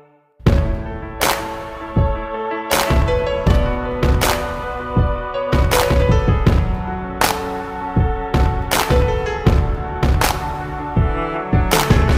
you